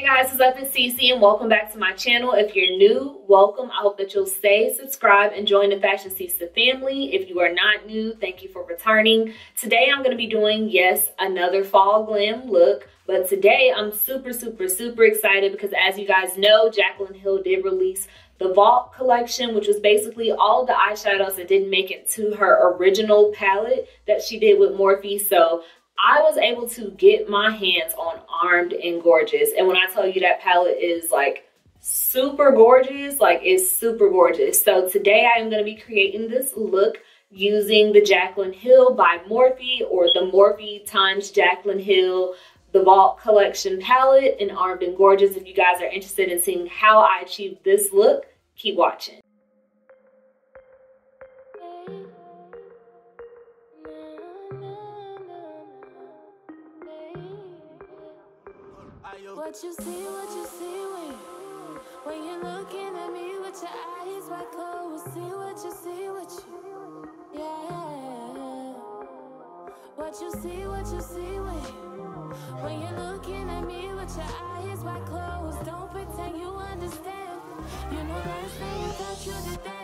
Hey guys, it's up? It's Cece and welcome back to my channel. If you're new, welcome. I hope that you'll stay, subscribe, and join the Fashion Ceesta family. If you are not new, thank you for returning. Today I'm going to be doing, yes, another fall glam look. But today I'm super, super, super excited because as you guys know, Jaclyn Hill did release the Vault collection, which was basically all the eyeshadows that didn't make it to her original palette that she did with Morphe. So I was able to get my hands on Armed and Gorgeous. And when I tell you that palette is like super gorgeous, like it's super gorgeous. So today I am going to be creating this look using the Jaclyn Hill by Morphe or the Morphe times Jaclyn Hill the Vault Collection palette in Armed and Gorgeous. If you guys are interested in seeing how I achieved this look, keep watching. What you see, what you see when, when you're looking at me with your eyes wide closed. See what you see, what you, yeah. What you see, what you see when, when you're looking at me with your eyes wide closed. Don't pretend you understand. You know there's thing you thought you did then,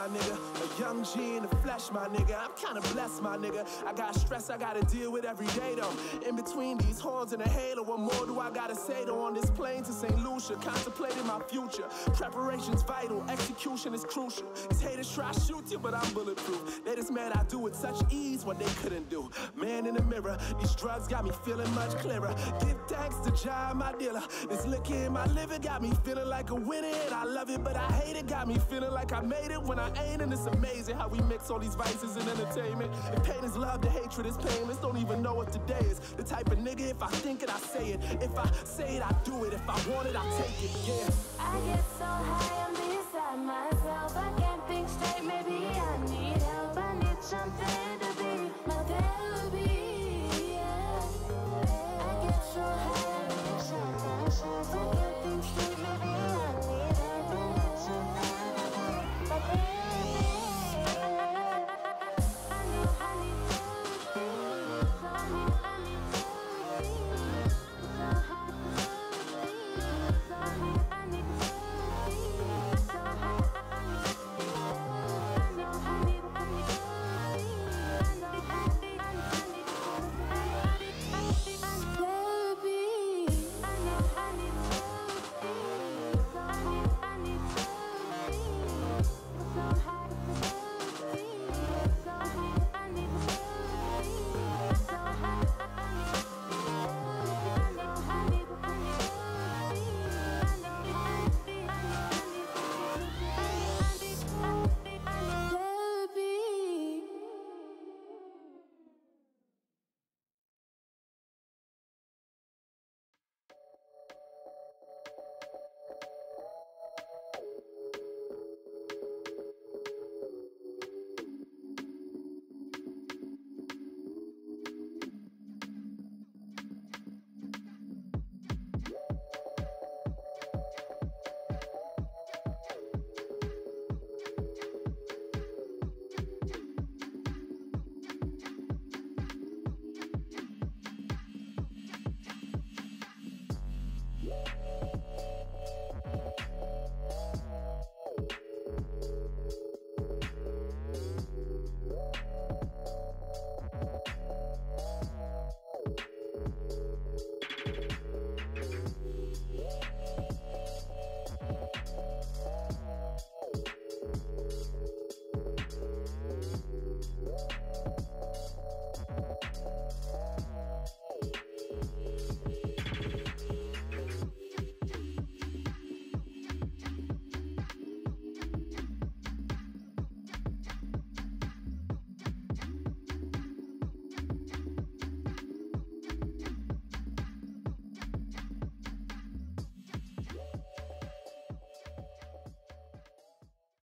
my nigga. A young G in the flesh, my nigga. I'm kinda blessed, my nigga. I got stress I gotta deal with every day, though. In between these horns and a halo, what more do I gotta say, though? On this plane to St. Lucia, contemplating my future. Preparation's vital, execution is crucial. These haters try to shoot you, but I'm bulletproof. They just mad I do with such ease what they couldn't do. Man in the mirror, these drugs got me feeling much clearer. Give thanks to John, my dealer. This liquor in my liver got me feeling like a winner. And I love it, but I hate it. Got me feeling like I made it when I ain't. And it's amazing how we mix all these vices and entertainment. If pain is love, the hatred is painless. Don't even know what today is. The type of nigga, if I think it, I say it. If I say it, I do it. If I want it, I take it. Yeah. I get so high,